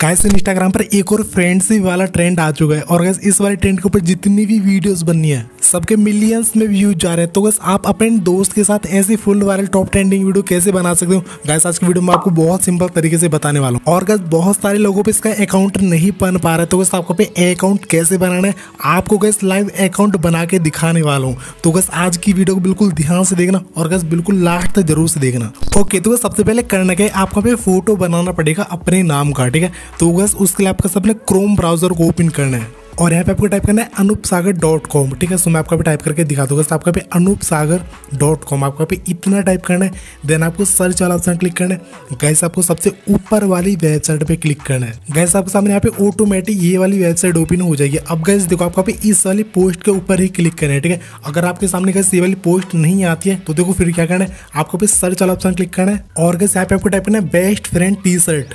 Guys Instagram पर एक और फ्रेंडशिप वाला ट्रेंड आ चुका है। और गैस इस वाले ट्रेंड के ऊपर जितनी भी वीडियोस बननी है, सबके मिलियंस में व्यूज़ जा रहे हैं। तो गैस आप अपने दोस्त के साथ ऐसी full viral top trending video कैसे बना सकते हो? गैस आज की वीडियो में आपको बहुत सिंपल तरीके से बताने वाला हूँ। और गैस बहुत सारे लोगों पे इसका अकाउंट नहीं बन पा रहा है। तो गैस आपको पे अकाउंट कैसे बनाना है, आपको गैस लाइव अकाउंट बना के दिखाने वाला हूँ। तो गैस आज की वीडियो को बिल्कुल ध्यान से देखना और गैस बिल्कुल लास्ट तक ज़रूर से देखना। ओके तो सबसे पहले करना क्या आपको पे फ़ोटो बनाना पड़ेगा अपने नाम का, ठीक है? तो गैस उसके लिए आपका सबने क्रोम ब्राउज़र को ओपन करना है। और यहाँ पे आपको टाइप करना है अनूप सागर डॉट कॉम ठीक है, सो मैं आपको भी टाइप करके दिखा दूँगा आपका पे अनूप सागर डॉट कॉम आपका पे इतना टाइप करना है। देन आपको सर्च वाला ऑप्शन क्लिक करना है। गैस आपको सबसे ऊपर वाली वेबसाइट पे क्लिक करना है। गैस आपके सामने यहाँ पे ऑटोमेटिक ये वाली वेबसाइट ओपन हो जाएगी। अब गैस देखो, आपको पे इस वाली पोस्ट के ऊपर ही क्लिक करना है। ठीक है, अगर आपके सामने गैस ये वाली पोस्ट नहीं आती है तो देखो फिर क्या करना है, आपको पे सर्च वाला ऑप्शन क्लिक करना है। और गैस यहाँ पे आपको टाइप करना है best friend T shirt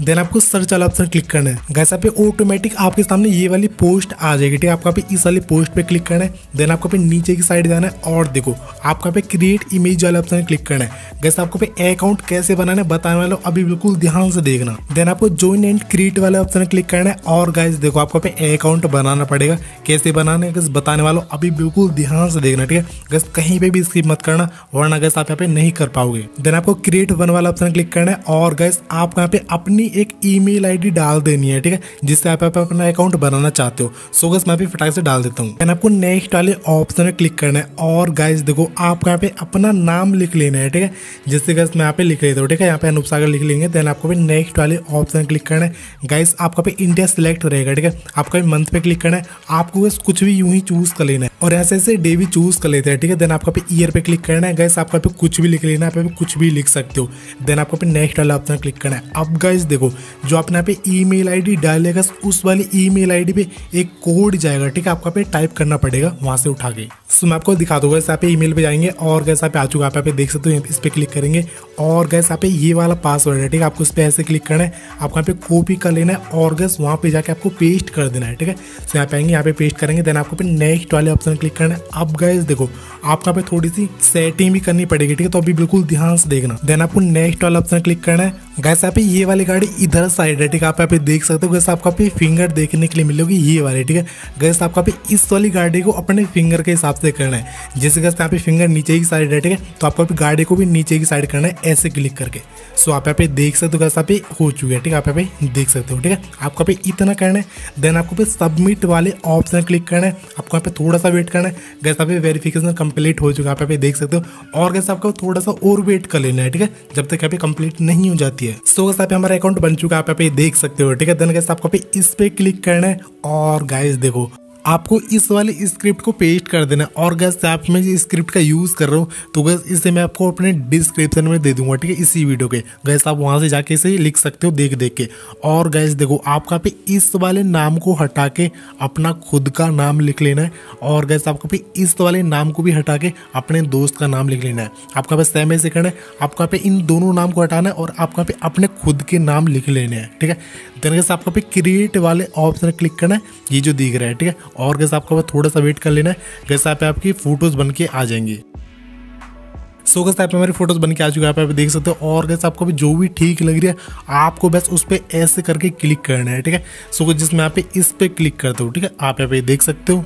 then आपको सर्च वाला ऑप्शन क्लिक करना है। गैस पे ऑटोमेटिक आपके सामने ये वाली पोस्ट आ जाएगी, ठीक है? आपका पे इस वाली पोस्ट पे क्लिक करना है। देन आपको नीचे की साइड जाना है और देखो, आपका पे क्रिएट इमेज वाले ऑप्शन क्लिक करना है। गैस आपको अकाउंट कैसे बनाना है बताने वाला अभी बिल्कुल ध्यान से देखना। देन आपको ज्वाइन एंड क्रिएट वाले ऑप्शन क्लिक करना है और गैस देखो, आपको अकाउंट बनाना पड़ेगा। कैसे बनाना है बताने वाला अभी बिल्कुल ध्यान से देखना, ठीक है? गैस कहीं पे भी स्किप मत करना, वरना गैस आप यहाँ पे नहीं कर पाओगे। देन आपको क्रिएट वन वाला ऑप्शन क्लिक करना है और गैस आप यहाँ पे अपनी अपनी एक ईमेल आईडी डाल देनी है, ठीक है? जिससे आप अपना अकाउंट बनाना चाहते हो। सो गैस मैं भी फटाक से डाल देता हूँ। आपको नेक्स्ट वाले ऑप्शन में क्लिक करना है। और गाइस देखो, आपको यहाँ पे अपना नाम लिख लेना है, ठीक है? जिससे गैस मैं यहाँ पे लिख लेता हूँ, ठीक है? यहाँ पे अनुप सागर लिख लेंगे देन आपको भी नेक्स्ट वाले ऑप्शन क्लिक करना है। गाइस आपका पे इंडिया सिलेक्ट रहेगा, ठीक है? आपका भी मंथ पे क्लिक करना है। आपको बस कुछ भी यूँ ही चूज़ कर लेना है। और ऐसे ऐसे डे भी चूज़ कर लेते हैं, ठीक है? देन आपका पे ईयर पे क्लिक करना है। गैस आपका पे कुछ भी लिख लेना है, आप कुछ भी लिख सकते हो। देन आपको पे नेक्स्ट वाला ऑप्शन क्लिक करना है। अब गाइस देखो, जो आप यहाँ पे ईमेल आईडी डालेगा, उस वाली ईमेल आईडी पे एक कोड जाएगा, ठीक है? आपको पे टाइप करना पड़ेगा वहाँ से उठा के। सो मैं आपको दिखा दूँगा यहाँ पे ईमेल पे जाएँगे और गैस आप आ चुका आप यहाँ पे देख सकते हो इस पे क्लिक करेंगे और गैस यहाँ पे ये वाला पासवर्ड है, ठीक है? आपको इस पे ऐसे क्लिक करना है, आपको यहाँ पे कॉपी कर लेना है और गैस वहाँ पे जाके आपको पेस्ट कर देना है, ठीक है? सो यहाँ पे आएँगे, यहाँ पे पेस्ट करेंगे देन आपको पे नेक्स्ट वाले ऑप्शन क्लिक करना है। अब गैस देखो, आपको यहाँ पे थोड़ी सी सेटिंग भी करनी पड़ेगी, ठीक है? तो अभी बिल्कुल ध्यान से देखना। देन आपको नेक्स्ट वाला ऑप्शन क्लिक करना है। गैस यहाँ पे ये वाली गाड़ी इधर साइड है ठीक है आप यहाँ देख सकते हो गैस आपका पे फिंगर देखने के लिए मिलेगी ये वाली ठीक है गैस आपका पे इस वाली गाड़ी को अपने फिंगर के हिसाब से करना है जैसे गैस यहाँ पे फिंगर नीचे की साइड है ठीक है तो आपको गाड़ी को भी नीचे की साइड करना है ऐसे क्लिक करके सो आप यहाँ पे देख सकते हो गैस यहाँ पे हो चुके हैं ठीक है आप यहाँ पे देख सकते हो ठीक है आपको पे इतना करना है देन आपको पे सबमिट वाले ऑप्शन क्लिक करना है आपको यहाँ पे थोड़ा सा वेट करना है गैस यहाँ पे वेरिफिकेशन कंप्लीट हो चुका है आप यहाँ देख सकते हो और गैस आपको थोड़ा सा और वेट कर लेना है ठीक है जब तक यहाँ पे कंप्लीट नहीं हो जाती है सो गैस यहाँ पे हमारा अकाउंट बन चुका है, आप यहाँ पे देख सकते हो, ठीक है? देन गैस आपको इस पे क्लिक करना है और गाइस देखो आपको इस वाले स्क्रिप्ट को पेस्ट कर देना और गैस आप मैं स्क्रिप्ट का यूज़ कर रहा हूँ तो गैस इसे मैं आपको अपने डिस्क्रिप्शन में दे दूँगा, ठीक है, इसी वीडियो के। गैस आप वहाँ से जाके इसे लिख सकते हो देख देख के। और गैस देखो आपका पे इस वाले नाम को हटा के अपना खुद का नाम लिख लेना है। और गैस आपका पे इस वाले नाम को भी हटा के अपने दोस्त का नाम लिख लेना है। आपका पे सेम ऐसे करना है आपका पे इन दोनों नाम को हटाना है और आपका पे अपने खुद के नाम लिख लेने हैं, ठीक है। देन गैस आपका पे क्रिएट वाले ऑप्शन क्लिक करना है, ये जो दिख रहा है, ठीक है। और गैस आपको थोड़ा सा वेट कर लेना है। गैस यहाँ पे आपकी फ़ोटोज़ बन के आ जाएँगी। सो गैस यहाँ पे हमारी फ़ोटोज़ बन के आ चुके है, आप देख सकते हो। और गैस आपको भी जो भी ठीक लग रही है, आपको बस उस पर ऐसे करके क्लिक करना है, ठीक है? सो जिसमें आप इस पर क्लिक करता हूँ, ठीक है? आप यहाँ पे देख सकते हो।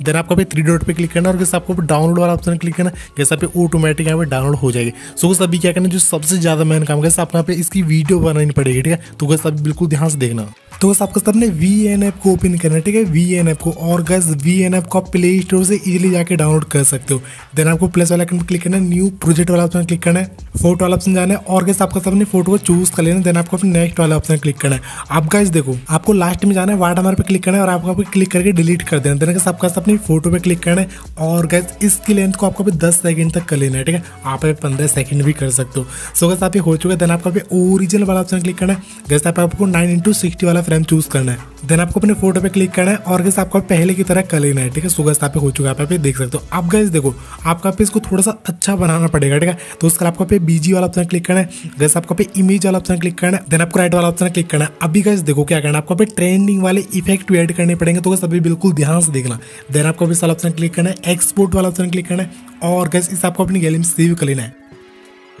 देन आपको पे थ्री डॉट पे क्लिक करना और कैसे आपको डाउनलोड वाला ऑप्शन क्लिक करना जैसे आप ऑटोमेटिक यहाँ पे डाउनलोड हो जाएगी। सो so, अभी क्या करना जो सबसे ज़्यादा मेन काम कैसे आपको यहाँ पे इसकी वीडियो बनानी पड़ेगी ठीक है? तो कैसे अभी बिल्कुल ध्यान से देखना। तो बस आपको सबने वी एन ऐप को ओपन करना है ठीक है? वी एन ऐप को। और गैस वी एन ऐप को आप प्ले स्टोर से इजीली जाके डाउनलोड कर सकते हो। देन आपको प्लस वाला आइकन पर क्लिक करना है न्यू प्रोजेक्ट वाला ऑप्शन क्लिक करना है फ़ोटो वाला ऑप्शन जाना है और गैस आपका सबने फ़ोटो को चूज़ कर लेना देन आपको अपने नेक्स्ट वाला ऑप्शन क्लिक करना है। आप गैस देखो आपको लास्ट में जाना है वार्ड हमारे पे क्लिक करना है और आपको क्लिक करके डिलीट कर देना देना गैस आपका अपनी फ़ोटो पे क्लिक करना है। और गैस इसकी लेंथ को आपको दस सेकंड तक कर लेना है, ठीक है? आप पंद्रह सेकंड भी कर सकते हो। सो गैस आप हो चुका है देन आपको ओरिजिनल वाला ऑप्शन क्लिक करना है। गैस आप आपको नाइन इंटू सिक्सटी वाला फ्रेम चूज़ करना है। देन आपको अपने फ़ोटो पे क्लिक करना है और गैस आपको पहले की तरह कर लेना है, ठीक है? सो गैस पे हो चुका है, आप देख सकते हो। अब गैस देखो, आपका पे इसको थोड़ा सा अच्छा बनाना पड़ेगा, ठीक है? तो उसका आपको पे बीजी वाला ऑप्शन क्लिक करना है। गैस आपको पे इमेज वाला ऑप्शन क्लिक करना है। देन आपको राइट वाला ऑप्शन क्लिक करना है। अभी गैस देखो क्या करना है, आपको पे ट्रेंडिंग वाले इफ़ेक्ट ऐड करने पड़ेंगे। तो गैस अभी बिल्कुल ध्यान से देखना। देन आपको इस वाला ऑप्शन क्लिक करना है एक्सपोर्ट वाला ऑप्शन क्लिक करना है और गैस इस आपको अपनी गैलरी में सेव कर लेना है।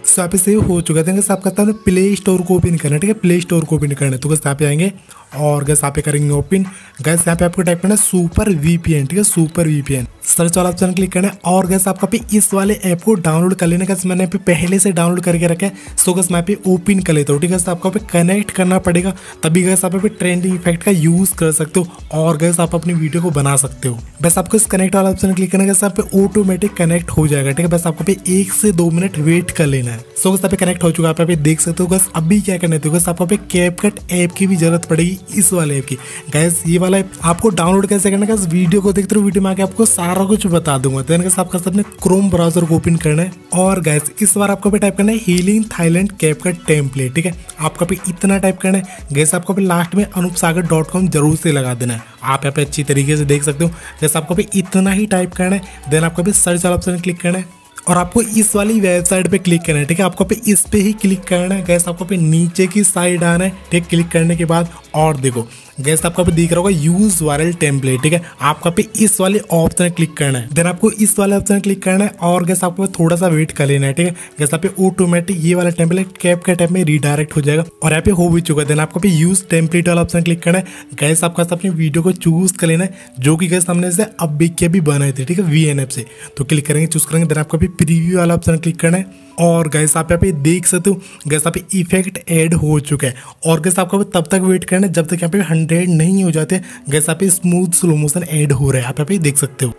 सो यहाँ पे सेव हो चुका है। आप करता है प्ले स्टोर को ओपन करना है, ठीक है? प्ले स्टोर को ओपन करना है। तो गैस यहाँ पे आएँगे और गैस यहाँ पे करेंगे ओपन गैस यहाँ पे आपको टाइप करना है सुपर वीपीएन ठीक है? सुपर वीपीएन सर्च वाला ऑप्शन क्लिक करना है। और गैस आपका पे इस वाले ऐप को डाउनलोड कर लेना गैस मैंने पे पहले से डाउनलोड करके रखा है। सो गैस मैं पे ओपन कर लेता हूँ, ठीक है? आपको पे कनेक्ट करना पड़ेगा। तभी गैस आप पे ट्रेंडिंग इफ़ेक्ट का यूज़ कर सकते हो। और गैस आप अपनी वीडियो को बना सकते हो। बस आपको इस कनेक्ट वाला ऑप्शन क्लिक करना गैस आप ऑटोमेटिक कनेक्ट हो जाएगा, ठीक है? बस आपको एक से दो मिनट वेट कर लेना है। सो गैस आप कनेक्ट हो चुका है। आप देख सकते हो गैस अभी क्या करना है गैस आपको पे कैप कट ऐप की भी ज़रूरत पड़ेगी, इस वाले ऐप की। गैस ये वाला ऐप आपको डाउनलोड कैसे करना है? वीडियो को देखते हो वीडियो में आके आपको सारा कुछ बता दूँगा। तो आप कर सकते क्रोम ब्राउज़र को ओपन करना है। और गैस इस बार आपको भी टाइप करना है हीलिंग थाईलैंड कैप का टेम्पलेट ठीक है? आपका पे इतना टाइप करना है। गैस आपको पे लास्ट में अनूप सागर डॉट कॉम ज़रूर से लगा देना है। आप यहाँ पे अच्छी तरीके से देख सकते हो। जैसे आपको भी इतना ही टाइप करना है। देन आपको भी सर्च वाला ऑप्शन क्लिक करना है। और आपको इस वाली वेबसाइट पे क्लिक करना है, ठीक है? आपको पे इस पे ही क्लिक करना है। गैस आपको पे नीचे की साइड आना है, ठीक? क्लिक करने के बाद और देखो। गैस आपका पे दिख रहा होगा यूज़ वायरल टेम्पलेट ठीक है? आपका पे इस वाले ऑप्शन क्लिक करना है। देन आपको इस वाले ऑप्शन क्लिक करना है और गैस आपको थोड़ा सा वेट कर लेना है, ठीक है? गैस आप ऑटोमेटिक ये वाला टेम्पलेट कैप के टाइप में रिडायरेक्ट हो जाएगा और यहाँ पे हो भी चुका है। देन आपको यूज़ टेम्पलेट वाला ऑप्शन क्लिक करना है। गैस आपका अपनी वीडियो को चूज़ कर लेना है, जो कि गैस हमने से अब के भी बनाए थे, ठीक है? वी एन एप से। तो क्लिक करेंगे चूज़ करेंगे देन आपको प्रीव्यू वाला ऑप्शन क्लिक करना है। और गैस आप यहाँ पे देख सकते हो गैस यहाँ पे इफ़ेक्ट ऐड हो चुका है। और गैस आपको तब तक वेट करना जब तक यहाँ पे हंड्रेड नहीं हो जाते। गैस यहाँ पे स्मूथ स्लो मोशन ऐड हो रहा है आप यहाँ पे देख सकते हो।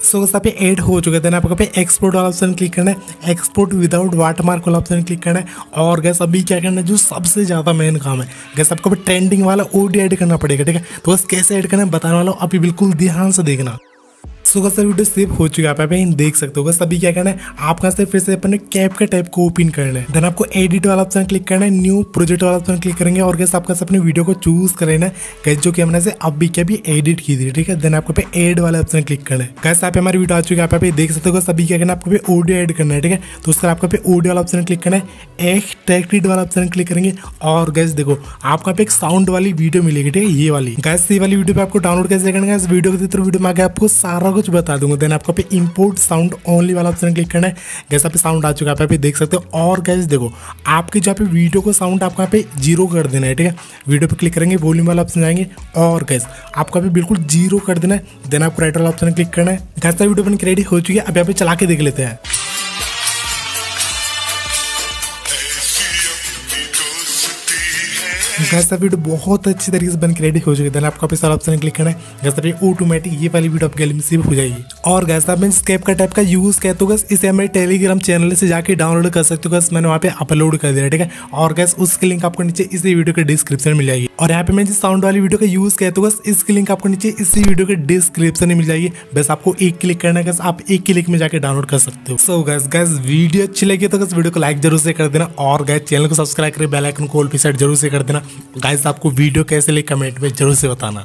सो so, यहाँ पे ऐड हो चुके थे आपको पे एक्सपोर्ट वाला ऑप्शन क्लिक करना है। एक्सपोर्ट विदाउट वाटरमार्क वाला ऑप्शन क्लिक करना है। और गैस अभी क्या करना है जो सबसे ज़्यादा मेन काम है गैस आपको ट्रेंडिंग वाला ओडी ऐड करना पड़ेगा ठीक है? तो बस कैसे ऐड करना है बताने वाला हूँ अभी बिल्कुल ध्यान से देखना। So so, sir video save हो चुका है आप देख सकते हो। सभी क्या करना है? आपका से फिर से अपने कैप का टाइप को ओपन करना है। देन आपको एडिट वाला ऑप्शन क्लिक करना है न्यू प्रोजेक्ट वाला ऑप्शन क्लिक करेंगे और गैस आपका अपने वीडियो को चूज़ कर लेना है। जो कि हमने से अभी क्या भी एडिट की थी ठीक है? देन आपको एड वाला ऑप्शन क्लिक करना है। गैस आप हमारी वीडियो आ चुकी है आप देख सकते हो। अभी क्या करना है? आपको ऑडियो एड करना है ठीक है? तो उसका आपका ऑडियो वाला ऑप्शन क्लिक करना है। एक्सट्रैक्टेड वाला ऑप्शन क्लिक करेंगे और गैस देखो आपको एक साउंड वाली वीडियो मिलेगी ठीक है? ये वाली। गैस ये वाली वीडियो पे आपको डाउनलोड कैसे करना है? वीडियो के वीडियो में आगे आपको सारा कुछ बता दूँगा। देन आपको पे इंपोर्ट साउंड ओनली वाला ऑप्शन क्लिक करना है। गैस आप साउंड आ चुका है। आप देख सकते हो। और गैस देखो, आपके जहाँ पे वीडियो को साउंड आपको यहाँ पे ज़ीरो कर देना है, ठीक है? वीडियो पे क्लिक करेंगे वॉल्यूम वाला ऑप्शन जाएँगे और गैस आपको अभी बिल्कुल ज़ीरो कर देना है। देन आपको राइट वाला ऑप्शन क्लिक करना है। गैस वीडियो बन रेडी हो चुकी है। अब यहाँ पे चला के देख लेते हैं। गैस वीडियो बहुत अच्छी तरीके से बन के रेडी हो चुकी है। आपको सारा ऑप्शन क्लिक करना है। गैस ऑटोमेटिक ये वाली वीडियो आपके में सेव हो जाएगी। और गैस आप स्केप का टाइप का यूज़ किया तो गैस इसे हमारे टेलीग्राम चैनल से जाकर डाउनलोड कर सकते हो। गैस मैंने वहाँ पे अपलोड कर दिया, ठीक है? और गैस उसकी लिंक आपको नीचे इसी वीडियो के डिस्क्रिप्शन में मिल जाएगी। और यहाँ पे मैं जिस साउंड वाली वीडियो का यूज़ किया तो गैस इसकी लिंक आपको नीचे इसी वीडियो के डिस्क्रिप्शन में मिल जाएगी। बस आपको एक क्लिक करना है आप एक क्लिक में जाकर डाउनलोड कर सकते हो। सो गैस गैस वीडियो अच्छी लगी तो गैस वीडियो को लाइक ज़रूर से कर देना। और गैस चैनल को सब्सक्राइब करें बेलाइकन को ऑल पे साइड ज़रूर से कर देना। गाइस आपको वीडियो कैसे लगे कमेंट में ज़रूर से बताना।